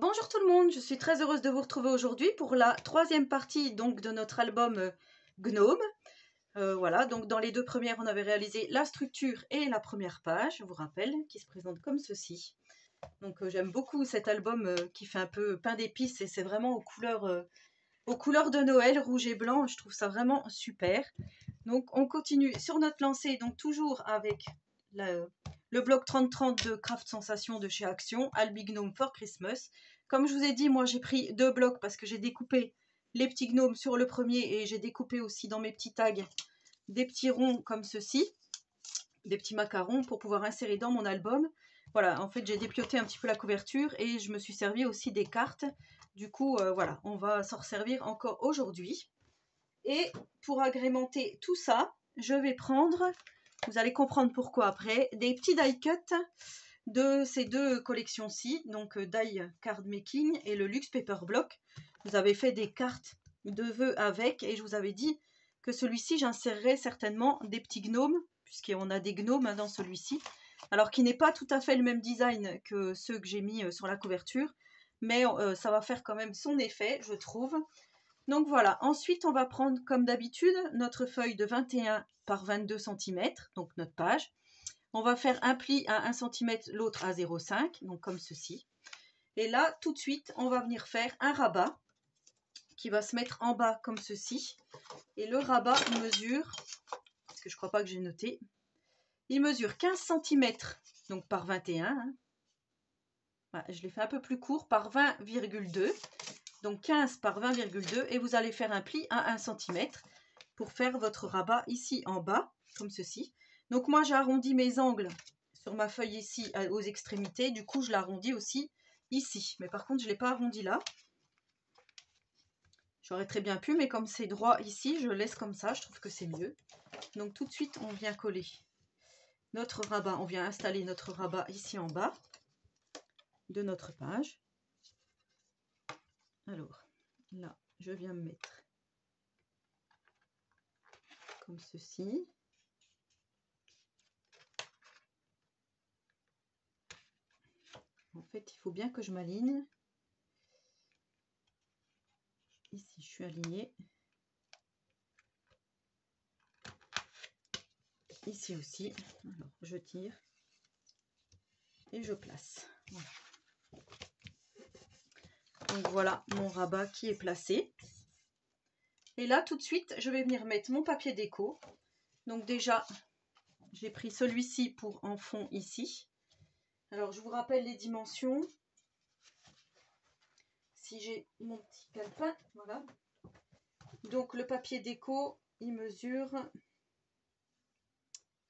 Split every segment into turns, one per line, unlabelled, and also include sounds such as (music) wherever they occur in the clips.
Bonjour tout le monde, je suis très heureuse de vous retrouver aujourd'hui pour la troisième partie donc de notre album euh, Gnome. Euh, voilà, donc dans les deux premières, on avait réalisé la structure et la première page, je vous rappelle, qui se présente comme ceci. Donc euh, j'aime beaucoup cet album qui fait un peu pain d'épices et c'est vraiment aux couleurs, aux couleurs de Noël, rouge et blanc, je trouve ça vraiment super. Donc on continue sur notre lancée, donc toujours avec la, le bloc 3030 de Craft Sensation de chez Action, Albignome for Christmas. Comme je vous ai dit, moi j'ai pris deux blocs parce que j'ai découpé les petits gnomes sur le premier et j'ai découpé aussi dans mes petits tags des petits ronds comme ceci, des petits macarons pour pouvoir insérer dans mon album. Voilà, en fait j'ai dépioté un petit peu la couverture et je me suis servi aussi des cartes. Du coup, euh, voilà, on va s'en servir encore aujourd'hui. Et pour agrémenter tout ça, je vais prendre vous allez comprendre pourquoi après. Des petits die cut de ces deux collections-ci, donc euh, die card making et le luxe paper block. Vous avez fait des cartes de vœux avec et je vous avais dit que celui-ci j'insérerai certainement des petits gnomes puisqu'on a des gnomes hein, dans celui-ci. Alors qui n'est pas tout à fait le même design que ceux que j'ai mis euh, sur la couverture, mais euh, ça va faire quand même son effet, je trouve. Donc voilà, ensuite on va prendre comme d'habitude notre feuille de 21 par 22 cm, donc notre page. On va faire un pli à 1 cm, l'autre à 0,5, donc comme ceci. Et là, tout de suite, on va venir faire un rabat qui va se mettre en bas comme ceci. Et le rabat mesure, parce que je ne crois pas que j'ai noté, il mesure 15 cm donc par 21. Hein. je l'ai fait un peu plus court, par 20,2 donc 15 par 20,2 et vous allez faire un pli à 1 cm pour faire votre rabat ici en bas, comme ceci. Donc moi j'arrondis mes angles sur ma feuille ici aux extrémités, du coup je l'arrondis aussi ici. Mais par contre je ne l'ai pas arrondi là. J'aurais très bien pu, mais comme c'est droit ici, je laisse comme ça, je trouve que c'est mieux. Donc tout de suite on vient coller notre rabat, on vient installer notre rabat ici en bas de notre page. Alors, là, je viens me mettre comme ceci. En fait, il faut bien que je m'aligne. Ici, je suis alignée. Ici aussi. Alors, je tire et je place. Donc voilà mon rabat qui est placé. Et là, tout de suite, je vais venir mettre mon papier déco. Donc déjà, j'ai pris celui-ci pour en fond ici. Alors, je vous rappelle les dimensions. Si j'ai mon petit calepin, voilà. Donc, le papier déco, il mesure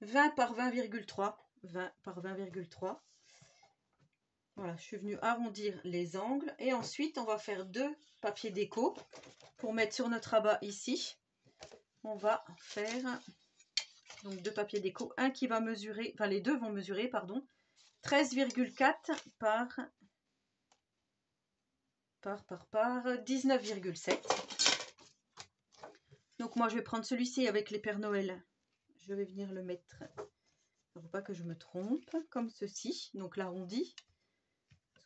20 par 20,3. 20 par 20,3. Voilà, je suis venue arrondir les angles. Et ensuite, on va faire deux papiers déco pour mettre sur notre rabat ici. On va faire donc deux papiers déco. Un qui va mesurer, enfin les deux vont mesurer, pardon, 13,4 par, par, par, par 19,7. Donc moi, je vais prendre celui-ci avec les Pères Noël. Je vais venir le mettre, il ne faut pas que je me trompe, comme ceci. Donc l'arrondi.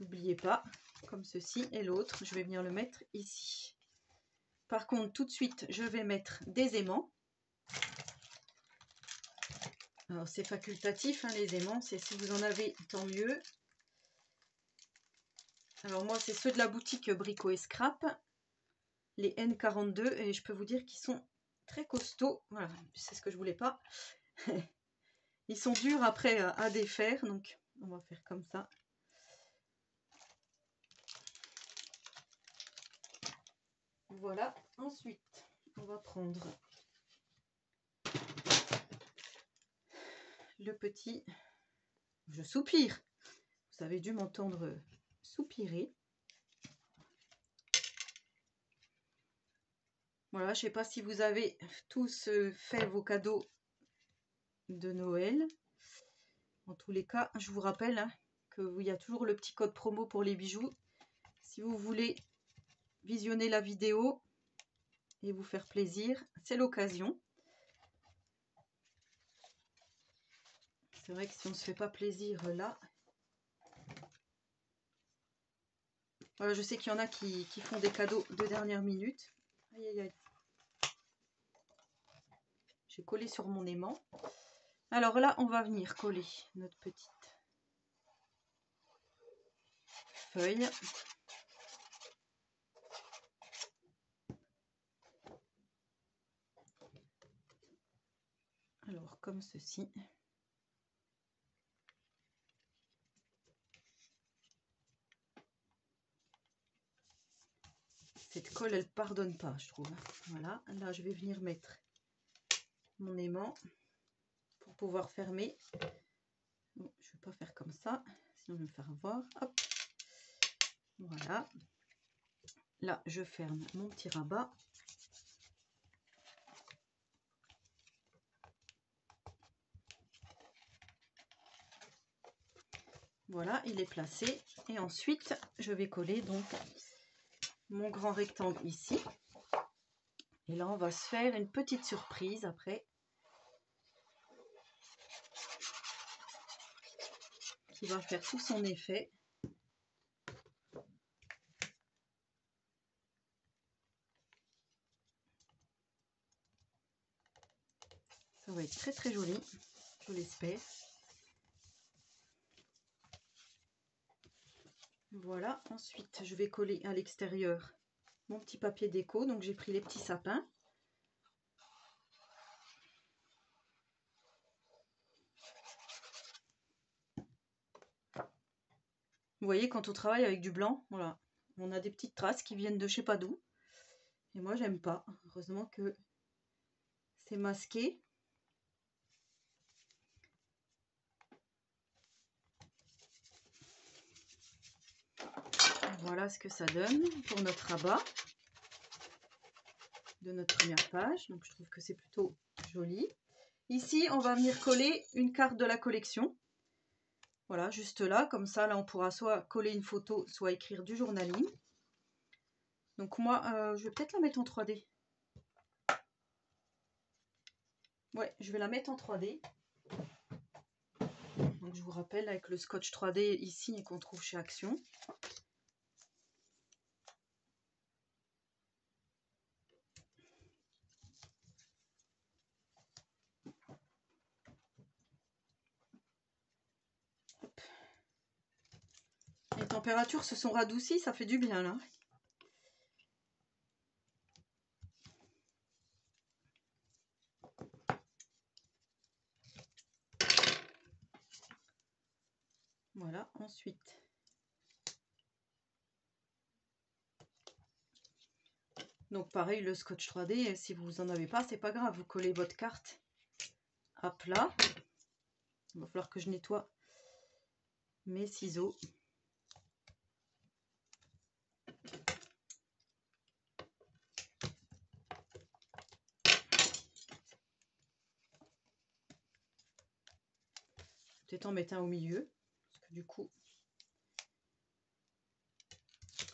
N'oubliez pas, comme ceci. Et l'autre, je vais venir le mettre ici. Par contre, tout de suite, je vais mettre des aimants. Alors, c'est facultatif, hein, les aimants. C'est si vous en avez, tant mieux. Alors, moi, c'est ceux de la boutique Brico et Scrap. Les N42. Et je peux vous dire qu'ils sont très costauds. Voilà, c'est ce que je voulais pas. (laughs) Ils sont durs après à défaire. Donc, on va faire comme ça. Voilà, ensuite, on va prendre le petit... Je soupire. Vous avez dû m'entendre soupirer. Voilà, je ne sais pas si vous avez tous fait vos cadeaux de Noël. En tous les cas, je vous rappelle hein, qu'il y a toujours le petit code promo pour les bijoux. Si vous voulez visionner la vidéo et vous faire plaisir, c'est l'occasion. C'est vrai que si on ne se fait pas plaisir là, Voilà, je sais qu'il y en a qui, qui, font des cadeaux de dernière minute. Aïe, aïe, aïe. J'ai collé sur mon aimant. Alors là, on va venir coller notre petite feuille. Alors, comme ceci. Cette colle, elle pardonne pas, je trouve. Voilà, là, je vais venir mettre mon aimant pour pouvoir fermer. je ne vais pas faire comme ça, sinon je vais me faire voir. Hop, voilà. Là, je ferme mon petit rabat. Voilà, il est placé. Et ensuite, je vais coller donc mon grand rectangle ici. Et là, on va se faire une petite surprise après. Qui va faire tout son effet. Ça va être très très joli, je l'espère. Voilà, ensuite je vais coller à l'extérieur mon petit papier déco. Donc j'ai pris les petits sapins. Vous voyez, quand on travaille avec du blanc, voilà, on a des petites traces qui viennent de je sais pas d'où. Et moi, j'aime pas. Heureusement que c'est masqué. Voilà ce que ça donne pour notre rabat de notre première page. Donc je trouve que c'est plutôt joli. Ici, on va venir coller une carte de la collection. Voilà, juste là, comme ça, là, on pourra soit coller une photo, soit écrire du journaling. Donc moi, euh, je vais peut-être la mettre en 3D. Ouais, je vais la mettre en 3D. Donc je vous rappelle, avec le scotch 3D ici qu'on trouve chez Action. Températures se sont radoucies, ça fait du bien là. Voilà, ensuite. Donc pareil, le scotch 3D, si vous en avez pas, c'est pas grave, vous collez votre carte à plat. Il va falloir que je nettoie mes ciseaux. Peut-être en mettre un au milieu. Parce que du coup,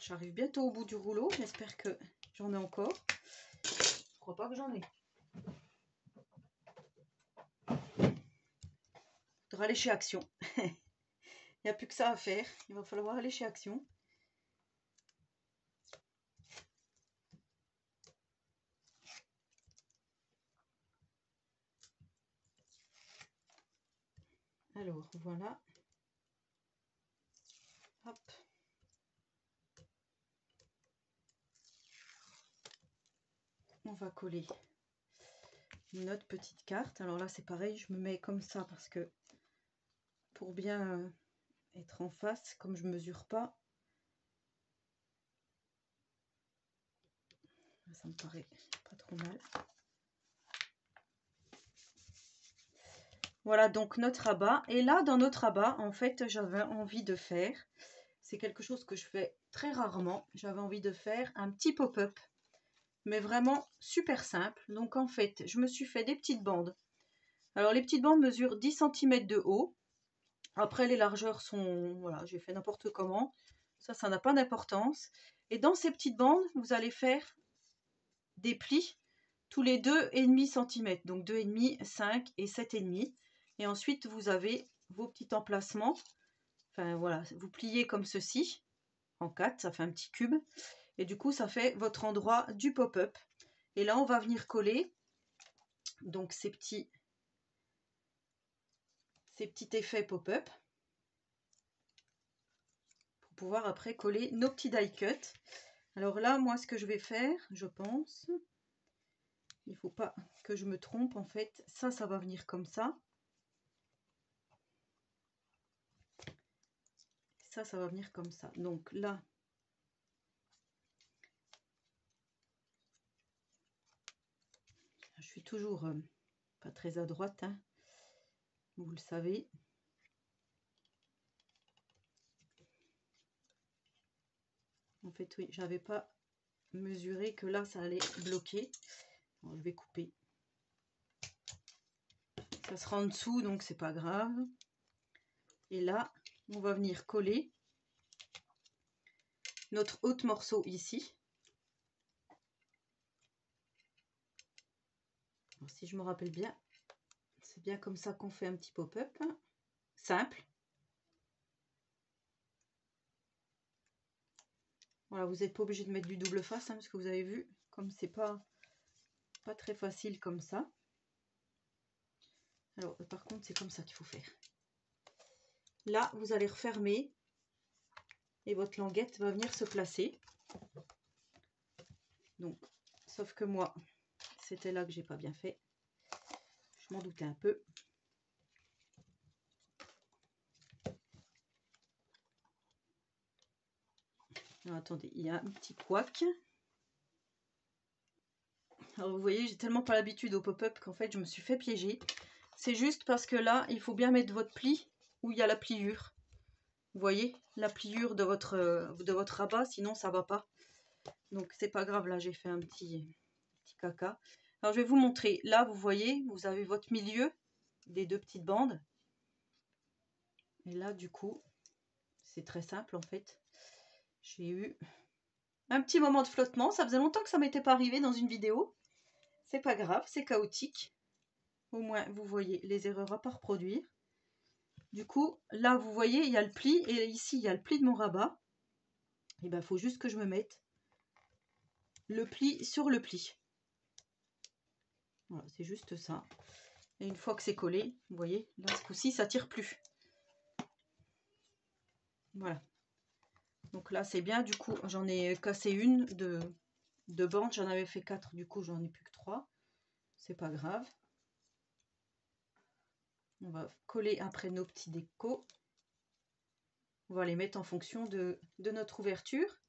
j'arrive bientôt au bout du rouleau. J'espère que j'en ai encore. Je crois pas que j'en ai. Faudra aller chez Action. (laughs) Il n'y a plus que ça à faire. Il va falloir aller chez Action. Alors, voilà. On va coller notre petite carte. Alors là, c'est pareil, je me mets comme ça parce que pour bien euh, être en face, comme je mesure pas, ça me paraît pas trop mal. Voilà donc notre rabat. Et là, dans notre rabat, en fait, j'avais envie de faire, c'est quelque chose que je fais très rarement, j'avais envie de faire un petit pop-up, mais vraiment super simple. Donc en fait, je me suis fait des petites bandes. Alors les petites bandes mesurent 10 cm de haut. Après, les largeurs sont... Voilà, j'ai fait n'importe comment. Ça, ça n'a pas d'importance. Et dans ces petites bandes, vous allez faire des plis tous les 2,5 cm. Donc 2,5, 5 et 7,5. Et ensuite, vous avez vos petits emplacements. Enfin, voilà, vous pliez comme ceci. en 4, ça fait un petit cube. Et du coup, ça fait votre endroit du pop-up. Et là, on va venir coller donc ces petits, ces petits effets pop-up pour pouvoir après coller nos petits die cut. Alors là, moi, ce que je vais faire, je pense, il faut pas que je me trompe en fait. Ça, ça va venir comme ça. Ça, ça va venir comme ça. Donc là, je suis toujours euh, pas très à droite, hein. vous le savez. En fait, oui, j'avais pas mesuré que là, ça allait bloquer je vais couper. Ça sera en dessous, donc c'est pas grave. Et là, on va venir coller notre autre morceau ici. si je me rappelle bien, c'est bien comme ça qu'on fait un petit pop-up. Simple. Voilà, vous n'êtes pas obligé de mettre du double face, hein, parce que vous avez vu, comme c'est pas pas très facile comme ça. Alors, par contre, c'est comme ça qu'il faut faire. Là, vous allez refermer et votre languette va venir se placer. Donc, sauf que moi, c'était là que j'ai pas bien fait. Je m'en doutais un peu. attendez, il y a un petit couac. Alors vous voyez, j'ai tellement pas l'habitude au pop-up qu'en fait je me suis fait piéger. C'est juste parce que là, il faut bien mettre votre pli où il y a la pliure. Vous voyez, la pliure de votre, de votre rabat, sinon ça va pas. Donc c'est pas grave, là j'ai fait un petit, petit caca. Alors je vais vous montrer. Là, vous voyez, vous avez votre milieu des deux petites bandes. Et là, du coup, c'est très simple en fait. J'ai eu un petit moment de flottement. Ça faisait longtemps que ça m'était pas arrivé dans une vidéo. C'est pas grave, c'est chaotique. Au moins, vous voyez les erreurs à pas reproduire. Du coup, là, vous voyez, il y a le pli. Et ici, il y a le pli de mon rabat. Et ben, il faut juste que je me mette le pli sur le pli. Voilà, c'est juste ça. Et une fois que c'est collé, vous voyez, là, ce coup-ci, ça tire plus. Voilà. Donc là, c'est bien. Du coup, j'en ai cassé une de, de bandes. J'en avais fait quatre. Du coup, j'en ai plus que trois. C'est pas grave. On va coller après nos petits décos. On va les mettre en fonction de, notre ouverture.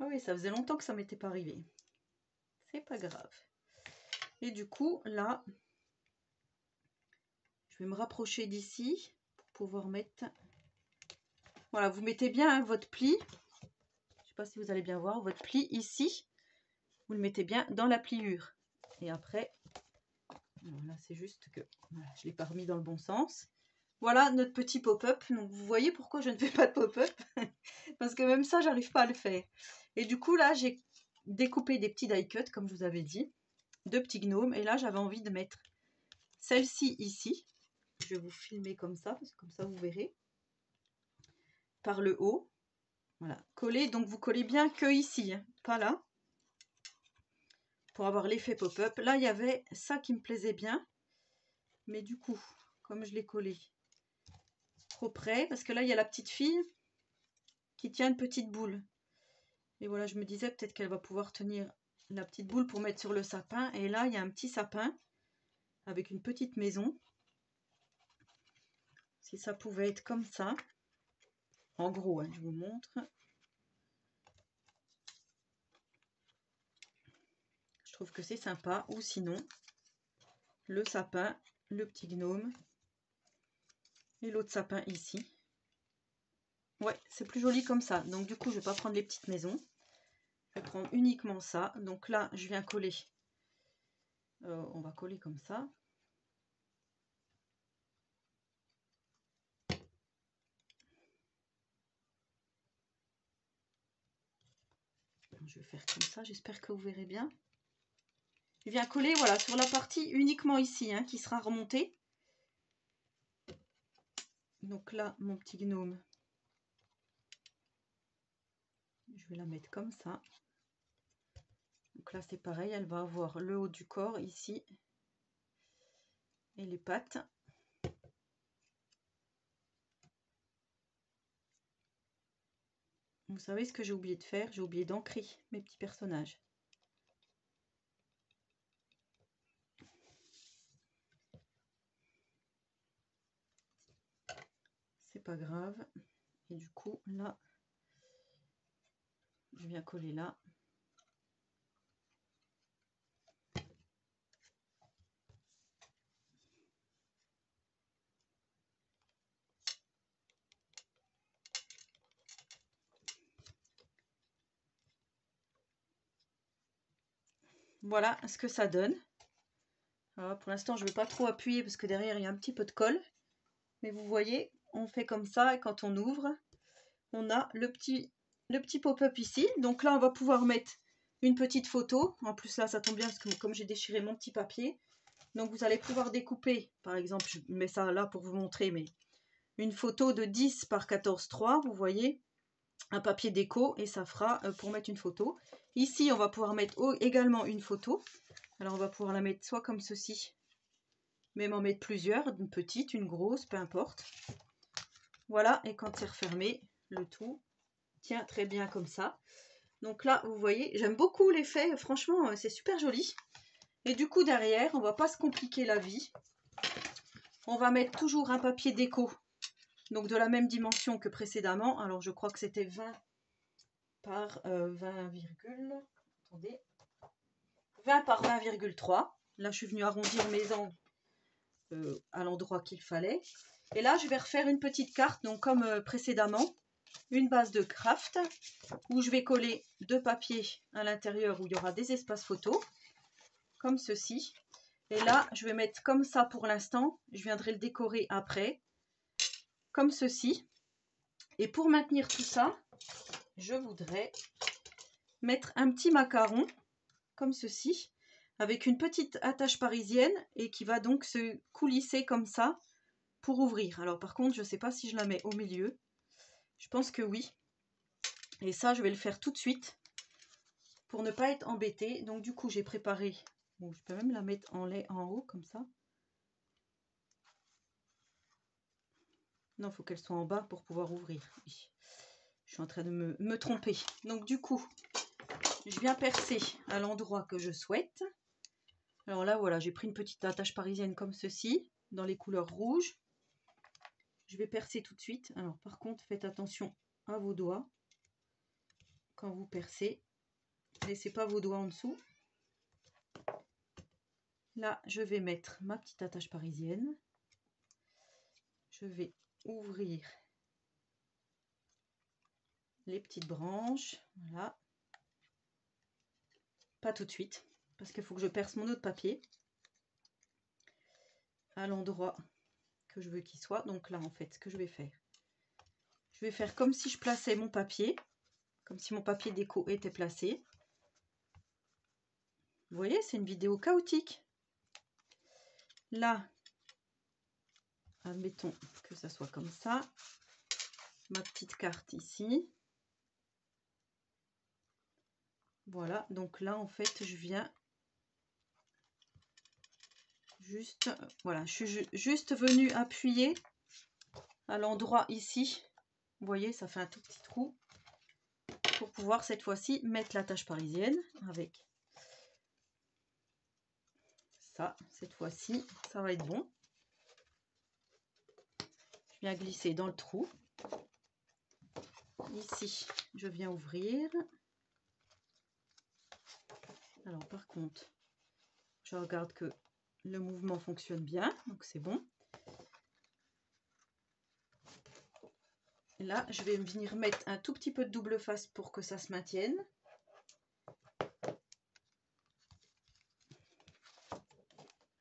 Ah oui, ça faisait longtemps que ça m'était pas arrivé. C'est pas grave. Et du coup, là, je vais me rapprocher d'ici pour pouvoir mettre voilà, vous mettez bien hein, votre pli. Je ne sais pas si vous allez bien voir. Votre pli ici, vous le mettez bien dans la pliure. Et après, voilà, c'est juste que je ne l'ai pas remis dans le bon sens. Voilà notre petit pop-up. Donc vous voyez pourquoi je ne fais pas de pop-up. (laughs) Parce que même ça, j'arrive pas à le faire. Et du coup, là, j'ai découpé des petits die cut, comme je vous avais dit. Deux petits gnomes. Et là, j'avais envie de mettre celle-ci ici. Je vais vous filmer comme ça, parce que comme ça, vous verrez par le haut. Voilà, coller, donc vous collez bien que ici, hein, pas là. Pour avoir l'effet pop-up. Là, il y avait ça qui me plaisait bien. Mais du coup, comme je l'ai collé trop près, parce que là, il y a la petite fille qui tient une petite boule. Et voilà, je me disais peut-être qu'elle va pouvoir tenir la petite boule pour mettre sur le sapin. Et là, il y a un petit sapin avec une petite maison. Si ça pouvait être comme ça. En gros, hein, je vous montre. Trouve que c'est sympa. Ou sinon, le sapin, le petit gnome et l'autre sapin ici. Ouais, c'est plus joli comme ça. Donc du coup, je vais pas prendre les petites maisons. Je vais prendre uniquement ça. Donc là, je viens coller. Euh, on va coller comme ça. je vais faire comme ça, j'espère que vous verrez bien. Je viens coller voilà, sur la partie uniquement ici, hein, qui sera remontée. Donc là, mon petit gnome, je vais la mettre comme ça. Donc là, c'est pareil, elle va avoir le haut du corps ici et les pattes. Vous savez ce que j'ai oublié de faire? J'ai oublié d'ancrer mes petits personnages. C'est pas grave. Et du coup, là, je viens coller là. Voilà ce que ça donne. pour l'instant, je ne vais pas trop appuyer parce que derrière, il y a un petit peu de colle. Mais vous voyez, on fait comme ça et quand on ouvre, on a le petit, le petit pop-up ici. Donc là, on va pouvoir mettre une petite photo. En plus, là, ça tombe bien parce que comme j'ai déchiré mon petit papier. Donc, vous allez pouvoir découper, par exemple, je mets ça là pour vous montrer, mais une photo de 10 par 14,3, vous voyez, un papier déco et ça fera euh, pour mettre une photo. Ici, on va pouvoir mettre également une photo. Alors, on va pouvoir la mettre soit comme ceci, même en mettre plusieurs, une petite, une grosse, peu importe. Voilà, et quand c'est refermé, le tout tient très bien comme ça. Donc là, vous voyez, j'aime beaucoup l'effet, franchement, euh, c'est super joli. Et du coup, derrière, on va pas se compliquer la vie. On va mettre toujours un papier déco, donc de la même dimension que précédemment. Alors, je crois que c'était 20 par 20, euh, attendez, 20 par 20,3. Là, je suis venue arrondir mes angles euh, à l'endroit qu'il fallait. Et là, je vais refaire une petite carte, donc comme euh, précédemment, une base de craft, où je vais coller deux papiers à l'intérieur où il y aura des espaces photos, comme ceci. Et là, je vais mettre comme ça pour l'instant. Je viendrai le décorer après, comme ceci. Et pour maintenir tout ça, je voudrais mettre un petit macaron comme ceci avec une petite attache parisienne et qui va donc se coulisser comme ça pour ouvrir. Alors par contre, je ne sais pas si je la mets au milieu. Je pense que oui. Et ça, je vais le faire tout de suite pour ne pas être embêté. Donc du coup, j'ai préparé... Je peux même la mettre en lait en haut comme ça. Non, il faut qu'elle soit en bas pour pouvoir ouvrir. Je suis en train de me, tromper. Donc du coup, je viens percer à l'endroit que je souhaite. Alors là, voilà, j'ai pris une petite attache parisienne comme ceci, dans les couleurs rouges. Je vais percer tout de suite. Alors par contre, faites attention à vos doigts. Quand vous percez, laissez pas vos doigts en dessous. Là, je vais mettre ma petite attache parisienne. Je vais ouvrir les petites branches. Voilà. Pas tout de suite, parce qu'il faut que je perce mon autre papier à l'endroit je veux qu'il soit. Donc là, en fait, ce que je vais faire, je vais faire comme si je plaçais mon papier, comme si mon papier déco était placé. Vous voyez, c'est une vidéo chaotique. Là, admettons que ça soit comme ça. Ma petite carte ici. Voilà, donc là, en fait, je viens juste, voilà, je suis juste venue appuyer à l'endroit ici. Vous voyez, ça fait un tout petit trou pour pouvoir cette fois-ci mettre la tâche parisienne avec ça. Cette fois-ci, ça va être bon. Je viens glisser dans le trou. Ici, je viens ouvrir. Alors par contre, je regarde que le mouvement fonctionne bien, donc c'est bon. là, je vais venir mettre un tout petit peu de double face pour que ça se maintienne.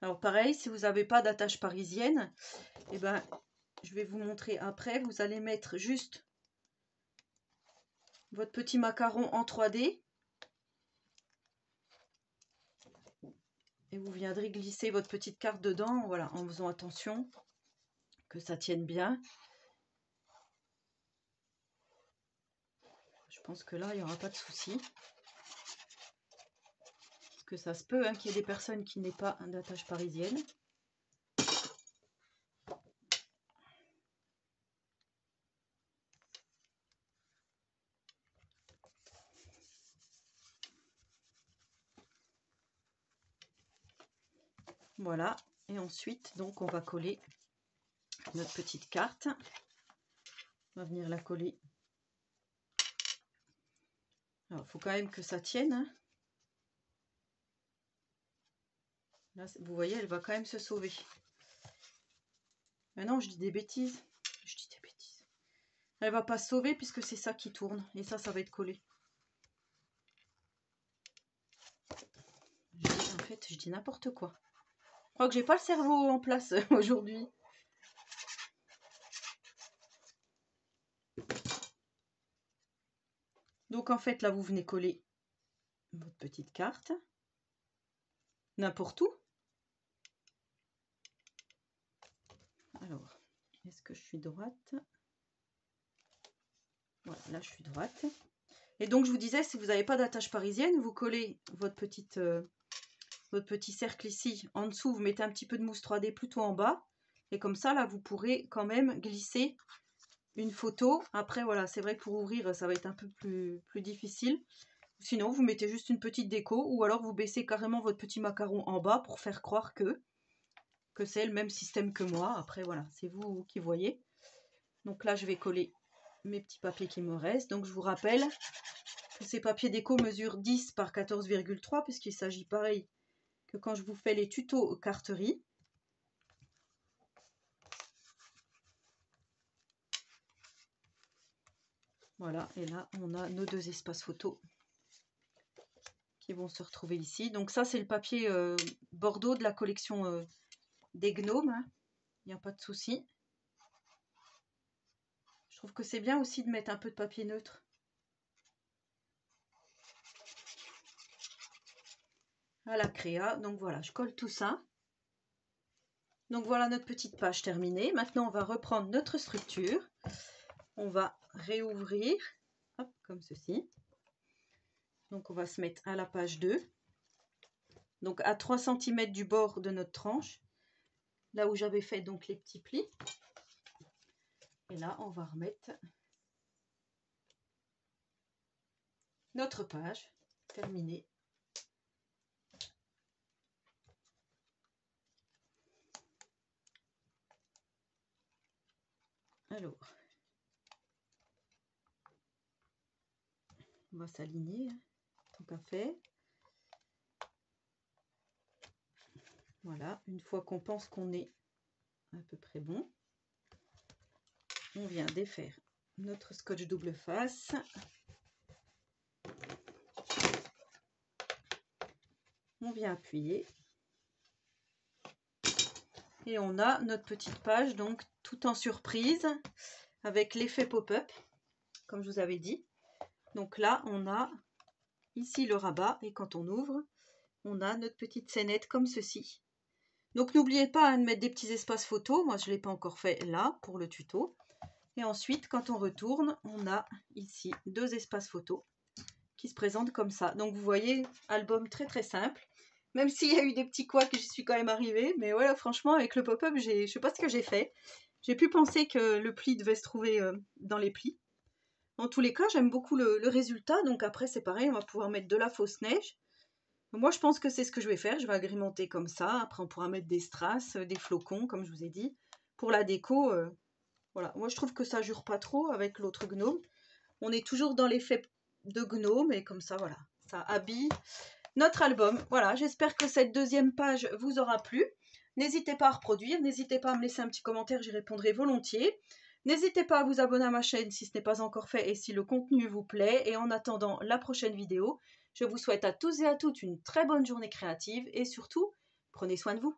Alors pareil, si vous n'avez pas d'attache parisienne, eh ben, je vais vous montrer après. Vous allez mettre juste votre petit macaron en 3D et vous viendrez glisser votre petite carte dedans, voilà, en faisant attention que ça tienne bien. Je pense que là, il n'y aura pas de souci. Parce que ça se peut hein, qu'il y ait des personnes qui n'aient pas d'attache parisienne. Voilà, et ensuite, donc, on va coller notre petite carte. On va venir la coller. Il faut quand même que ça tienne. Hein. Là, vous voyez, elle va quand même se sauver. Maintenant, je dis des bêtises. Je dis des bêtises. Elle va pas se sauver puisque c'est ça qui tourne. Et ça, ça va être collé. en fait, je dis n'importe quoi. Je crois que j'ai pas le cerveau en place (laughs) aujourd'hui. Donc en fait, là, vous venez coller votre petite carte. N'importe où. Alors, est-ce que je suis droite? Voilà, là, je suis droite. Et donc, je vous disais, si vous n'avez pas d'attache parisienne, vous collez votre, petite, euh, votre petit cercle ici. En dessous, vous mettez un petit peu de mousse 3D plutôt en bas. Et comme ça, là, vous pourrez quand même glisser une photo. Après, voilà, c'est vrai que pour ouvrir, ça va être un peu plus, difficile. Sinon, vous mettez juste une petite déco ou alors vous baissez carrément votre petit macaron en bas pour faire croire que, que c'est le même système que moi. Après, voilà, c'est vous qui voyez. Donc là, je vais coller mes petits papiers qui me restent. Donc, je vous rappelle que ces papiers déco mesurent 10 par 14,3 puisqu'il s'agit pareil quand je vous fais les tutos carterie. Voilà, et là, on a nos deux espaces photos qui vont se retrouver ici. Donc ça, c'est le papier euh, Bordeaux de la collection euh, des gnomes. Hein. Il n'y a pas de souci. Je trouve que c'est bien aussi de mettre un peu de papier neutre. À la créa. Donc voilà, je colle tout ça. Donc voilà notre petite page terminée. Maintenant, on va reprendre notre structure. On va réouvrir, comme ceci. Donc on va se mettre à la page 2. Donc à 3 cm du bord de notre tranche, là où j'avais fait donc les petits plis. Et là, on va remettre notre page terminée. Alors, on va s'aligner, hein, tant qu'à. Voilà, une fois qu'on pense qu'on est à peu près bon, on vient défaire notre scotch double face. On vient appuyer. Et on a notre petite page, donc tout en surprise, avec l'effet pop-up, comme je vous avais dit. Donc là, on a ici le rabat et quand on ouvre, on a notre petite scénette comme ceci. Donc n'oubliez pas hein, de mettre des petits espaces photos. Moi, je ne l'ai pas encore fait là pour le tuto. Et ensuite, quand on retourne, on a ici deux espaces photos qui se présentent comme ça. Donc vous voyez, album très très simple. Même s'il y a eu des petits couacs, j'y suis quand même arrivée. Mais voilà, franchement, avec le pop-up, je ne sais pas ce que j'ai fait. J'ai pu penser que le pli devait se trouver euh, dans les plis. En tous les cas, j'aime beaucoup le, résultat. Donc après, c'est pareil, on va pouvoir mettre de la fausse neige. Moi, je pense que c'est ce que je vais faire. Je vais agrémenter comme ça. Après, on pourra mettre des strass, euh, des flocons, comme je vous ai dit. Pour la déco, euh, voilà. Moi, je trouve que ça jure pas trop avec l'autre gnome. On est toujours dans l'effet de gnome. Et comme ça, voilà, ça habille notre album. Voilà, j'espère que cette deuxième page vous aura plu. N'hésitez pas à reproduire. N'hésitez pas à me laisser un petit commentaire. J'y répondrai volontiers. N'hésitez pas à vous abonner à ma chaîne si ce n'est pas encore fait et si le contenu vous plaît. Et en attendant la prochaine vidéo, je vous souhaite à tous et à toutes une très bonne journée créative et surtout, prenez soin de vous.